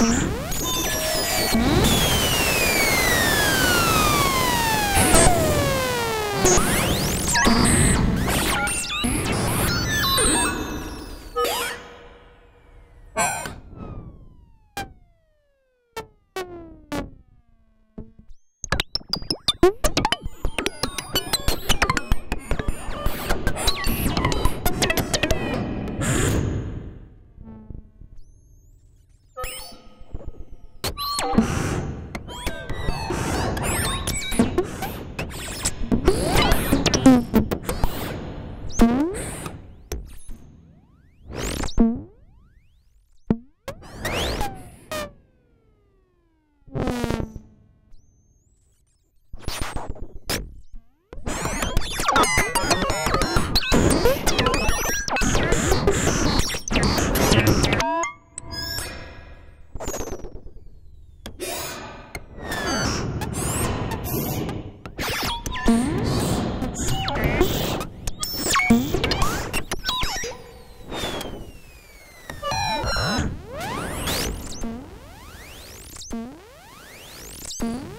Mm-hmm. Oof. Mm-hmm.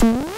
hmm